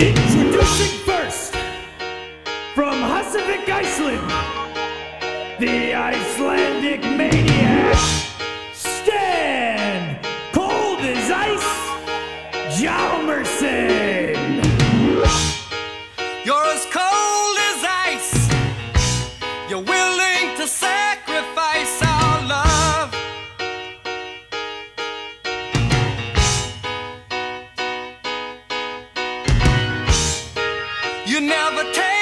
Introducing first, from Husavik, Iceland, the Icelandic maniac, Stand, cold as ice, Jalmerson. You're as cold You never take